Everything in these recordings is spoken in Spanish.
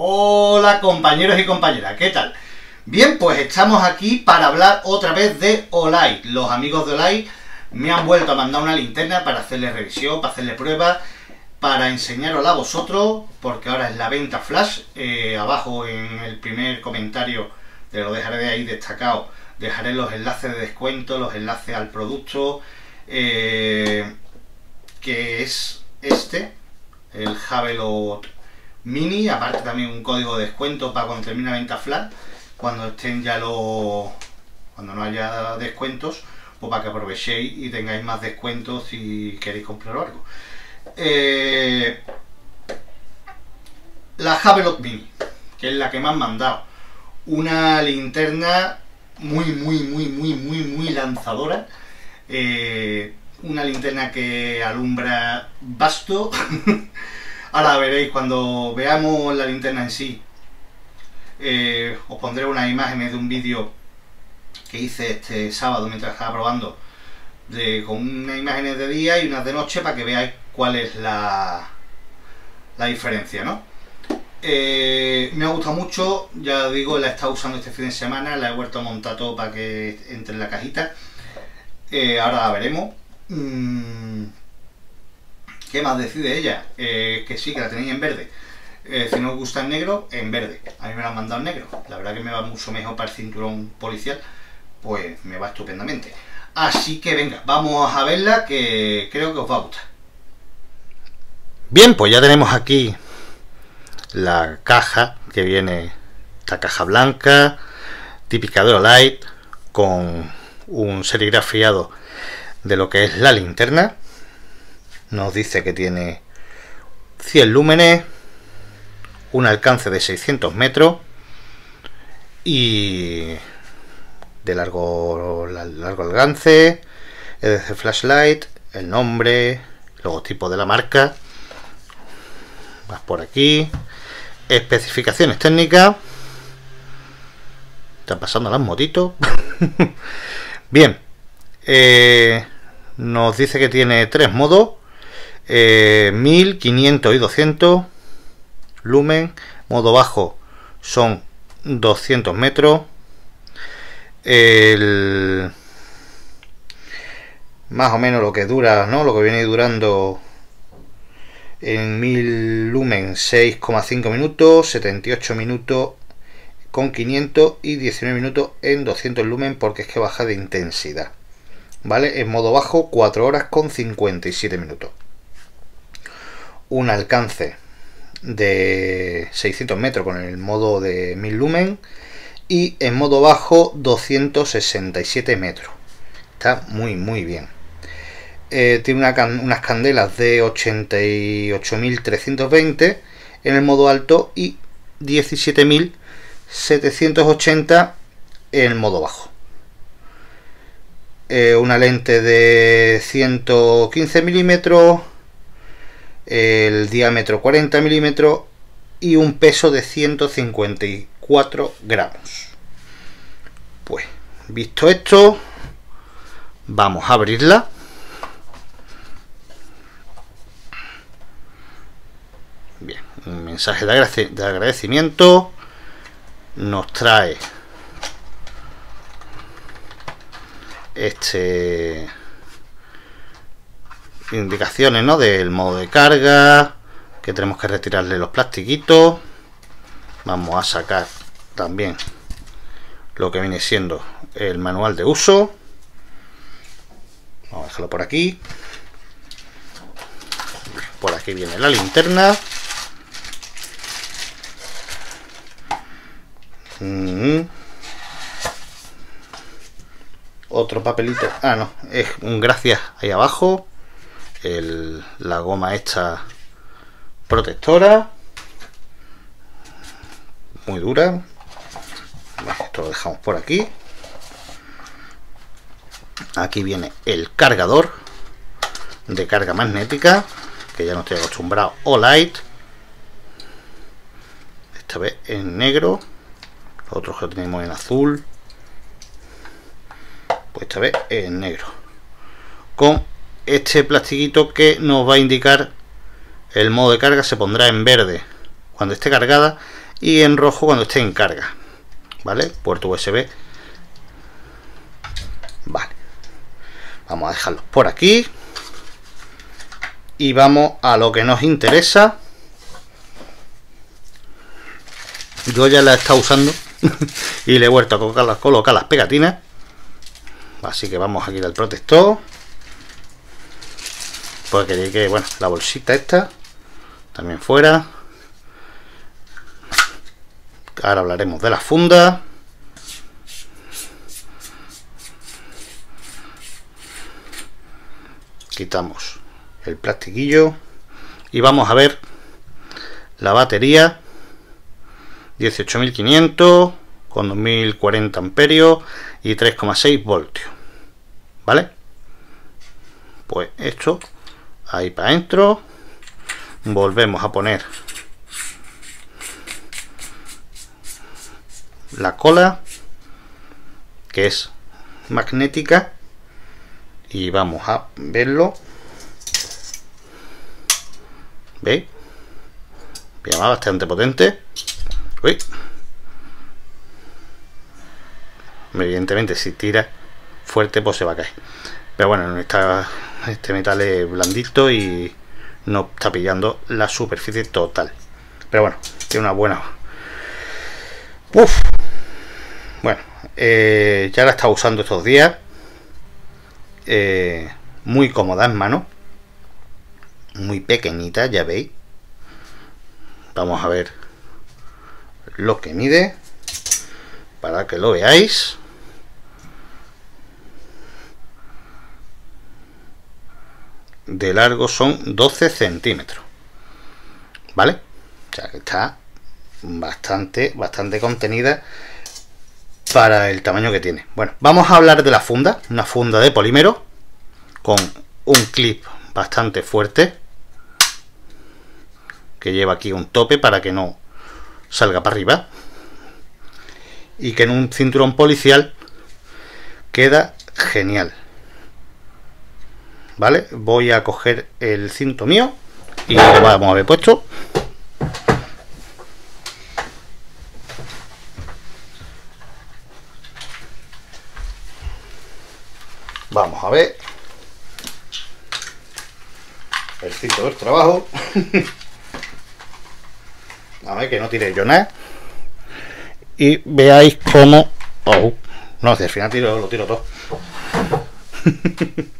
Hola compañeros y compañeras, ¿qué tal? Bien, pues estamos aquí para hablar otra vez de Olay. Los amigos de Olay me han vuelto a mandar una linterna para hacerle revisión, para hacerle pruebas, para enseñarosla a vosotros, porque ahora es la venta flash. Eh, abajo en el primer comentario, te lo dejaré de ahí destacado, dejaré los enlaces de descuento, los enlaces al producto, eh, que es este, el Javelot Mini, aparte también un código de descuento para cuando termine la venta flash, cuando estén ya los... cuando no haya descuentos, pues para que aprovechéis y tengáis más descuentos si queréis comprar algo. Eh, la Havelock Mini, que es la que me han mandado. Una linterna muy, muy, muy, muy, muy, muy lanzadora. Eh, una linterna que alumbra vasto. Ahora veréis, cuando veamos la linterna en sí, eh, os pondré unas imágenes de un vídeo que hice este sábado mientras estaba probando, con unas imágenes de día y unas de noche para que veáis cuál es la, la diferencia, ¿no? Eh, me ha gustado mucho, ya digo, la he estado usando este fin de semana, la he vuelto a montar todo para que entre en la cajita. Eh, ahora la veremos. Mm, ¿Qué más decide ella? Eh, que sí, que la tenéis en verde. Eh, si no os gusta en negro, en verde. A mí me la han mandado en negro. La verdad que me va mucho mejor para el cinturón policial. Pues me va estupendamente. Así que venga, vamos a verla que creo que os va a gustar. Bien, pues ya tenemos aquí la caja que viene, esta caja blanca, típica de Light, con un serigrafiado de lo que es la linterna nos dice que tiene 100 lúmenes, un alcance de 600 metros y de largo, largo alcance, EDC flashlight, el nombre, logotipo de la marca, más por aquí, especificaciones técnicas, están pasando las motitos, bien, eh, nos dice que tiene tres modos, 1500 eh, y 200 lumen modo bajo son 200 metros. El más o menos lo que dura no lo que viene durando en 1000 lumen 6,5 minutos 78 minutos con 500 y 19 minutos en 200 lumen porque es que baja de intensidad vale en modo bajo 4 horas con 57 minutos un alcance de 600 metros con el modo de 1000 lumen y en modo bajo 267 metros. Está muy muy bien. Eh, tiene unas candelas de 88.320 en el modo alto y 17.780 en el modo bajo. Eh, una lente de 115 milímetros el diámetro 40 milímetros y un peso de 154 gramos. Pues, visto esto, vamos a abrirla. Bien, un mensaje de, agradecimiento nos trae este indicaciones ¿no? del modo de carga que tenemos que retirarle los plastiquitos. Vamos a sacar también lo que viene siendo el manual de uso. Vamos a dejarlo por aquí. Por aquí viene la linterna. Otro papelito. Ah no es un gracias ahí abajo la goma esta protectora. Muy dura. Esto lo dejamos por aquí. Aquí viene el cargador de carga magnética que ya no estoy acostumbrado o light. Esta vez en negro. Los otros que tenemos en azul. Pues esta vez en negro. Con este plastiquito que nos va a indicar el modo de carga se pondrá en verde cuando esté cargada y en rojo cuando esté en carga. ¿Vale? Puerto USB. Vale. Vamos a dejarlos por aquí. Y vamos a lo que nos interesa. Yo ya la he estado usando y le he vuelto a colocar colocar las pegatinas. Así que vamos a quitar el protector. Porque que, bueno, la bolsita esta también fuera. Ahora hablaremos de la funda. Quitamos el plastiquillo y vamos a ver la batería 18500 con 2040 amperios y 3,6 voltios vale pues esto ahí para adentro. Volvemos a poner la cola que es magnética y vamos a verlo. Veis llama bastante potente. Uy. evidentemente si tira fuerte pues se va a caer. Pero bueno está, este metal es blandito y no está pillando la superficie total. Pero bueno tiene una buena Uf. bueno eh, ya la está usando estos días. Eh, muy cómoda en mano. Muy pequeñita ya veis. Vamos a ver lo que mide para que lo veáis de largo son 12 centímetros vale o sea que está bastante bastante contenida para el tamaño que tiene. Bueno, vamos a hablar de la funda, una funda de polímero con un clip bastante fuerte que lleva aquí un tope para que no salga para arriba y que en un cinturón policial queda genial. ¿Vale? Voy a coger el cinto mío y lo vamos a ver puesto. Vamos a ver. El cinto del trabajo. a ver que no tire yo nada. Y veáis cómo... Oh, no, si al final tiro, lo tiro todo.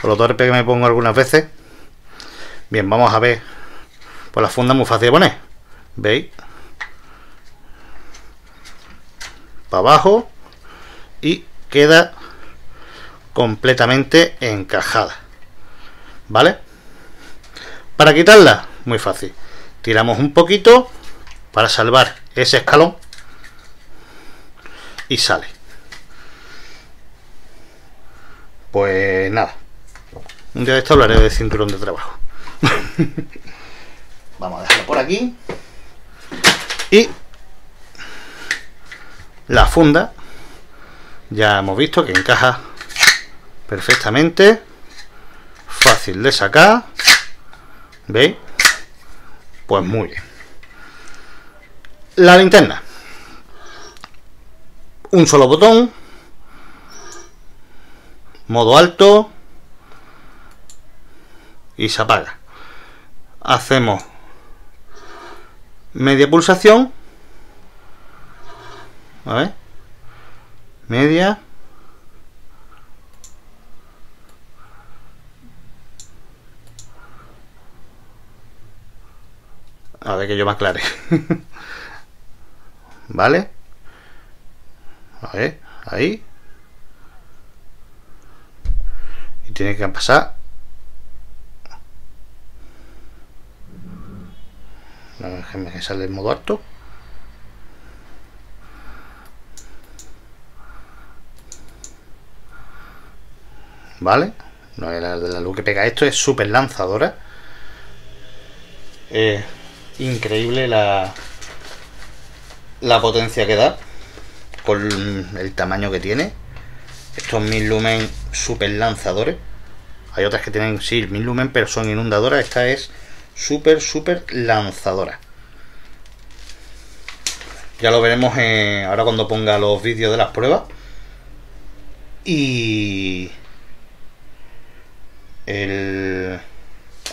Con lo torpe que me pongo algunas veces. Bien, vamos a ver. Pues la funda es muy fácil de poner. ¿Veis? Para abajo. Y queda completamente encajada. ¿Vale? Para quitarla, muy fácil. Tiramos un poquito para salvar ese escalón y sale. Pues nada. Un día de esto hablaré de cinturón de trabajo. Vamos a dejarlo por aquí. Y la funda ya hemos visto que encaja perfectamente fácil de sacar veis pues muy bien la linterna un solo botón modo alto y se apaga hacemos media pulsación a media A ver que yo me aclare. ¿Vale? A ver, ahí. Y tiene que pasar. Déjenme que sale en modo alto. ¿Vale? No, la, la luz que pega esto es súper lanzadora. Eh, increíble la, la potencia que da con el tamaño que tiene. Estos 1000 lumen super lanzadores. Hay otras que tienen, sí, 1000 lumen, pero son inundadoras. Esta es súper, súper lanzadora. Ya lo veremos ahora cuando ponga los vídeos de las pruebas. Y... El...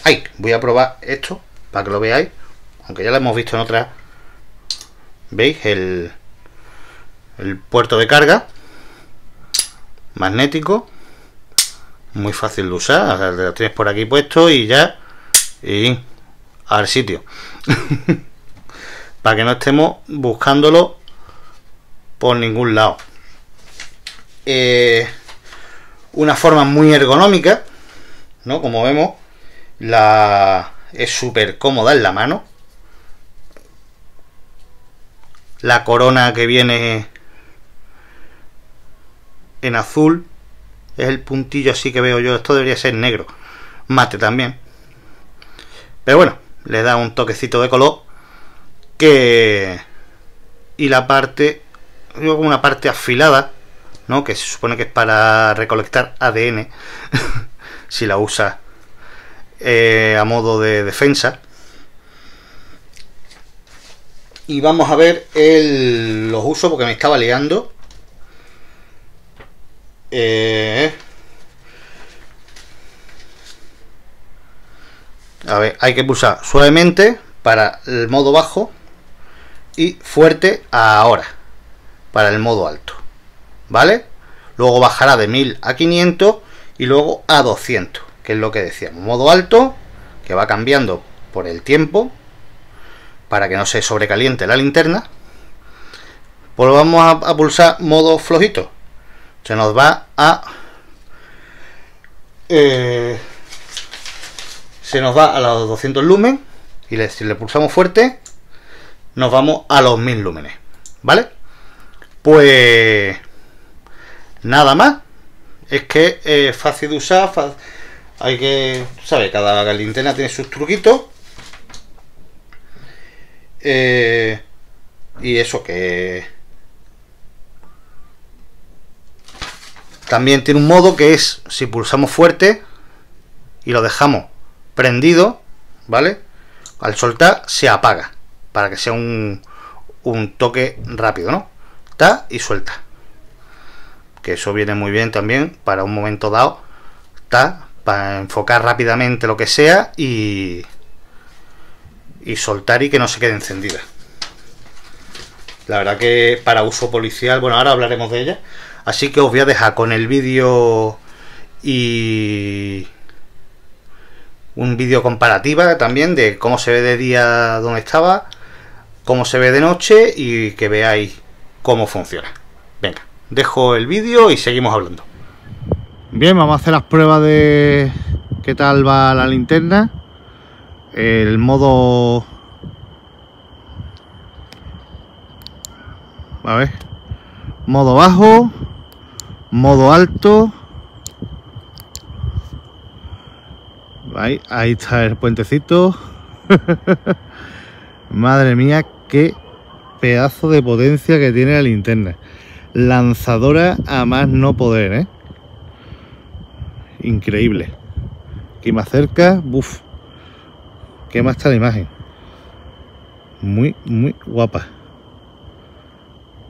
¡Ay! Voy a probar esto para que lo veáis. Aunque ya lo hemos visto en otras. ¿Veis? El, el puerto de carga. Magnético. Muy fácil de usar. Lo tienes por aquí puesto y ya. Y al sitio. para que no estemos buscándolo por ningún lado. Eh, una forma muy ergonómica, ¿no? Como vemos, la es súper cómoda en la mano. La corona que viene en azul es el puntillo así que veo yo. Esto debería ser negro, mate también. Pero bueno, le da un toquecito de color que y la parte una parte afilada ¿no? que se supone que es para recolectar ADN si la usa eh, a modo de defensa y vamos a ver el, los usos porque me estaba liando eh, a ver hay que pulsar suavemente para el modo bajo y fuerte ahora para el modo alto ¿vale? luego bajará de 1000 a 500 y luego a 200 que es lo que decíamos. Modo alto que va cambiando por el tiempo para que no se sobrecaliente la linterna. Pues vamos a, pulsar modo flojito. Se nos va a eh, se nos va a los 200 lumen y si le pulsamos fuerte nos vamos a los 1000 lúmenes, ¿vale? Pues nada más. Es que es fácil de usar, hay que, ¿sabes? Cada linterna tiene sus truquitos. Eh, y eso que también tiene un modo que es si pulsamos fuerte y lo dejamos prendido, ¿vale? Al soltar se apaga para que sea un, un toque rápido, ¿no? Ta y suelta. Que eso viene muy bien también para un momento dado. Ta, para enfocar rápidamente lo que sea y, y soltar y que no se quede encendida. La verdad que para uso policial, bueno, ahora hablaremos de ella. Así que os voy a dejar con el vídeo y un vídeo comparativa también de cómo se ve de día donde estaba cómo se ve de noche y que veáis cómo funciona. Venga, dejo el vídeo y seguimos hablando. Bien, vamos a hacer las pruebas de qué tal va la linterna. El modo... A ver. Modo bajo. Modo alto. Ahí, está el puentecito. Madre mía, qué pedazo de potencia que tiene la linterna. Lanzadora a más no poder, ¿eh? Increíble. Aquí más cerca, buf. Qué más está la imagen. Muy, muy guapa.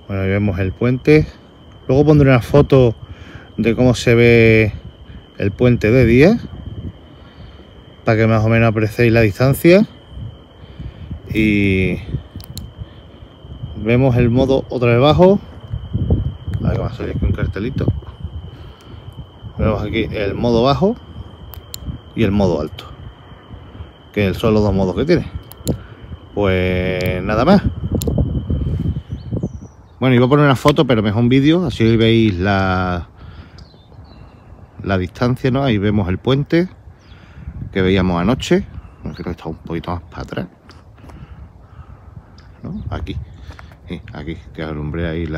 Bueno, ahí vemos el puente. Luego pondré una foto de cómo se ve el puente de día. Para que más o menos apreciéis la distancia. Y vemos el modo otra vez bajo. Ver, va a salir aquí un cartelito. Vemos aquí el modo bajo y el modo alto que son los dos modos que tiene. Pues nada más. Bueno iba a poner una foto pero mejor un vídeo así veis la la distancia ¿no? ahí vemos el puente que veíamos anoche creo que está un poquito más para atrás aquí aquí que alumbré ahí el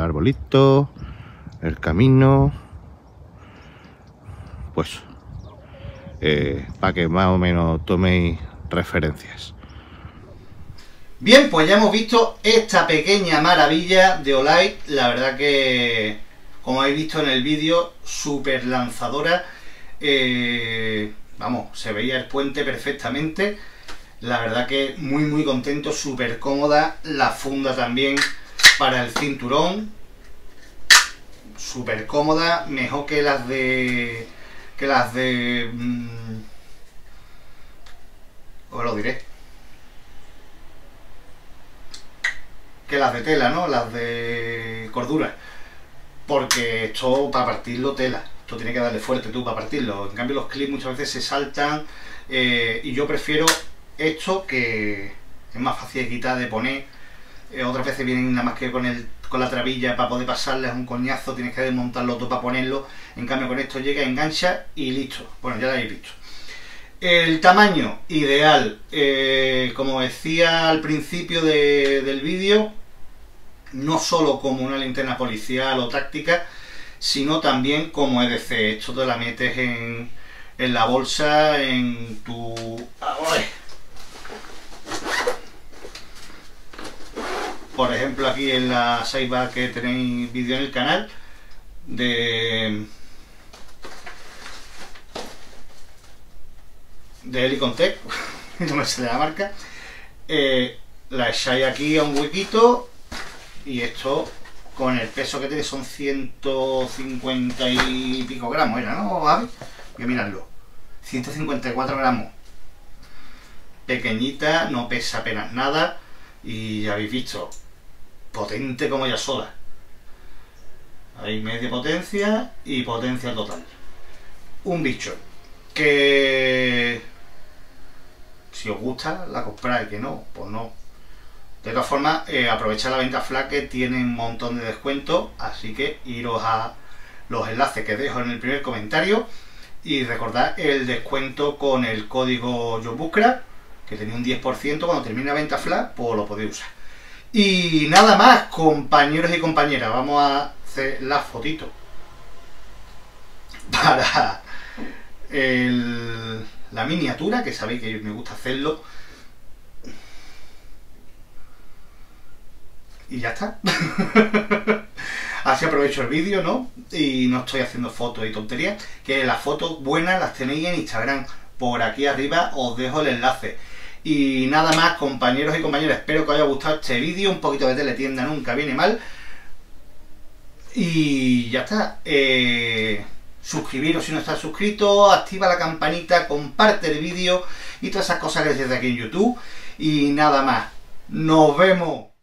arbolito el camino pues eh, para que más o menos toméis referencias. Bien pues ya hemos visto esta pequeña maravilla de Olight la verdad que como habéis visto en el vídeo súper lanzadora eh, vamos se veía el puente perfectamente La verdad que muy muy contento, súper cómoda. La funda también para el cinturón. Súper cómoda, mejor que las de... que las de... Mmm, os lo diré. Que las de tela, ¿no? Las de cordura. Porque esto para partirlo tela. Esto tiene que darle fuerte tú para partirlo. En cambio los clips muchas veces se saltan. Eh, y yo prefiero esto que es más fácil de quitar, de poner. Eh, otras veces vienen nada más que con, el, con la trabilla para poder pasarles un coñazo, tienes que desmontarlo todo para ponerlo. En cambio con esto llega, engancha y listo. Bueno, ya lo habéis visto. El tamaño ideal, eh, como decía al principio del vídeo, no solo como una linterna policial o táctica, sino también como EDC. Esto te la metes en, en la bolsa, en tu... Por ejemplo, aquí en la Saiba que tenéis vídeo en el canal de de Helicontech, no me sale la marca, eh, la echáis aquí a un huequito y esto con el peso que tiene son 150 y pico gramos, era, ¿no, Voy a mirarlo. 154 gramos. Pequeñita, no pesa apenas nada y ya habéis visto, potente como ya sola. Hay media potencia y potencia total. Un bicho que si os gusta la compráis, que no, pues no. De todas formas, eh, aprovechad la venta flash que tiene un montón de descuentos, así que iros a los enlaces que dejo en el primer comentario y recordad el descuento con el código YoBuscra, que tenía un 10% cuando termine la venta flash, pues lo podéis usar. Y nada más, compañeros y compañeras, vamos a hacer la fotito para la miniatura, que sabéis que me gusta hacerlo. Y ya está. Así aprovecho el vídeo, ¿no? Y no estoy haciendo fotos y tonterías. Que las fotos buenas las tenéis en Instagram. Por aquí arriba os dejo el enlace. Y nada más, compañeros y compañeras, espero que os haya gustado este vídeo. Un poquito de teletienda nunca viene mal. Y ya está. Eh, suscribiros si no estás suscrito, activa la campanita, comparte el vídeo y todas esas cosas que desde aquí en YouTube. Y nada más. Nos vemos.